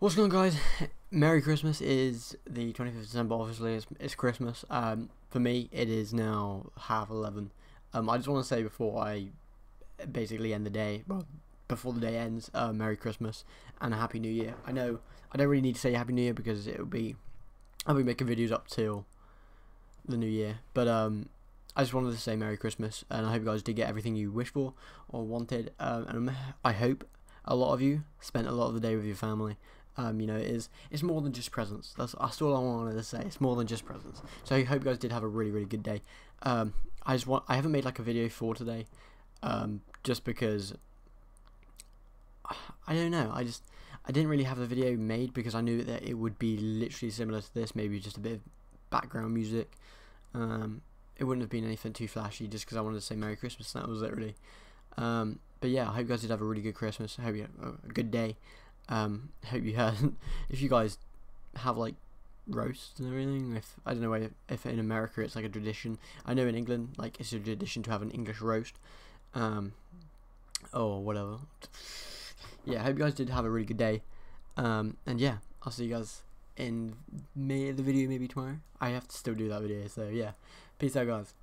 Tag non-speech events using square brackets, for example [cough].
What's going on guys? Merry Christmas is the 25th of December, obviously it's, it's Christmas. Um, for me it is now half 11. Um, I just want to say before I basically end the day, well before the day ends, uh, Merry Christmas and a Happy New Year. I know I don't really need to say Happy New Year because it will be, I'll be making videos up till the New Year. But um, I just wanted to say Merry Christmas and I hope you guys did get everything you wished for or wanted. Um, and I hope a lot of you spent a lot of the day with your family um, you know, it is it's more than just presents. That's that's all I wanted to say. It's more than just presents. So I hope you guys did have a really really good day. Um, I just want I haven't made like a video for today, um, just because [sighs] I don't know. I just I didn't really have the video made because I knew that it would be literally similar to this. Maybe just a bit of background music. Um, it wouldn't have been anything too flashy just because I wanted to say Merry Christmas. That was it really. Um, but yeah, I hope you guys did have a really good Christmas. I hope you have a good day. Um, hope you heard. [laughs] if you guys have like roasts and everything, if I don't know if, if in America it's like a tradition. I know in England like it's a tradition to have an English roast, um, or whatever. Yeah, I hope you guys did have a really good day. Um, and yeah, I'll see you guys in may the video maybe tomorrow. I have to still do that video, so yeah. Peace out, guys.